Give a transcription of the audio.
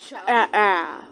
是二二